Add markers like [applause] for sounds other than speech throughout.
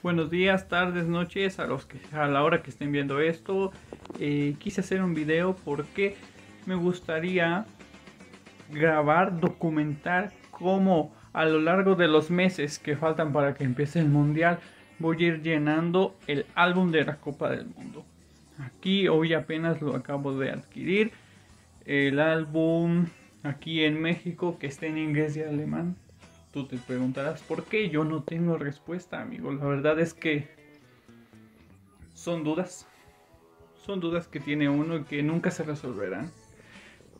Buenos días, tardes, noches, a los que a la hora que estén viendo esto. Eh, quise hacer un video porque me gustaría grabar, documentar cómo a lo largo de los meses que faltan para que empiece el mundial voy a ir llenando el álbum de la Copa del Mundo. Aquí hoy apenas lo acabo de adquirir. El álbum aquí en México que está en inglés y alemán Tú te preguntarás por qué yo no tengo respuesta, amigo. La verdad es que son dudas. Son dudas que tiene uno y que nunca se resolverán.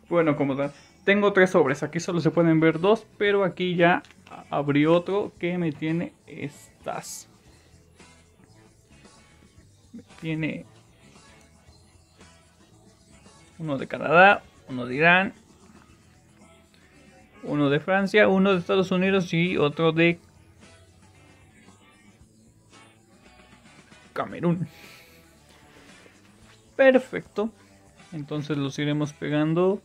Bueno, como tal, tengo tres sobres. Aquí solo se pueden ver dos, pero aquí ya abrí otro que me tiene estas. Me tiene uno de Canadá, uno de Irán uno de Francia, uno de Estados Unidos y otro de Camerún. Perfecto. Entonces los iremos pegando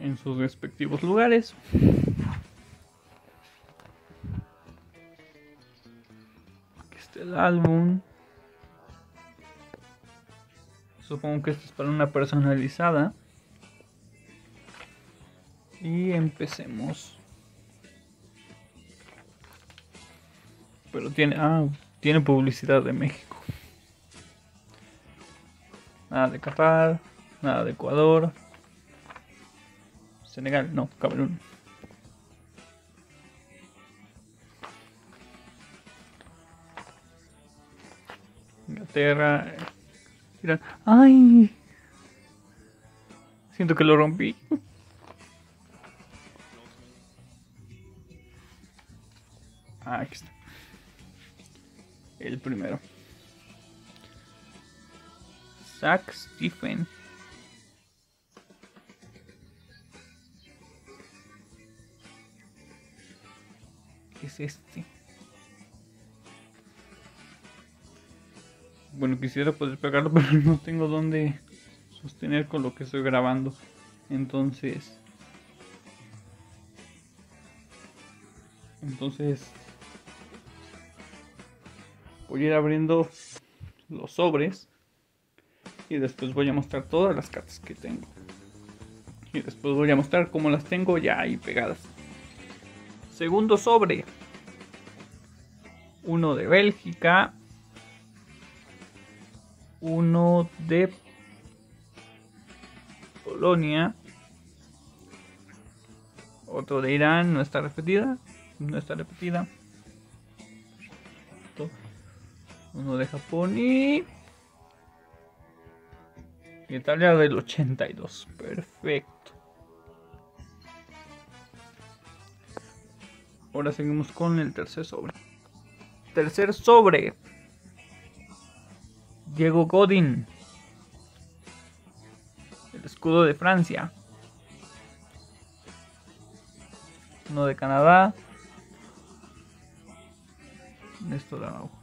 en sus respectivos lugares. Aquí está el álbum. Supongo que esto es para una personalizada. Y empecemos. Pero tiene, ah, tiene publicidad de México. Nada de Qatar, nada de Ecuador. Senegal, no, Camerún. Inglaterra. Irán. ¡Ay! Siento que lo rompí. Ah, aquí está. El primero. Zack Stephen. ¿Qué es este? Bueno, quisiera poder pegarlo, [laughs] pero no tengo dónde sostener con lo que estoy grabando. Entonces... Entonces voy a ir abriendo los sobres y después voy a mostrar todas las cartas que tengo. Y después voy a mostrar cómo las tengo ya ahí pegadas. Segundo sobre. Uno de Bélgica. Uno de Polonia. Otro de Irán no está repetida. No está repetida uno de Japón y... Italia del 82. Perfecto. Ahora seguimos con el tercer sobre. Tercer sobre. Diego Godin. El escudo de Francia. Uno de Canadá. Esto de abajo.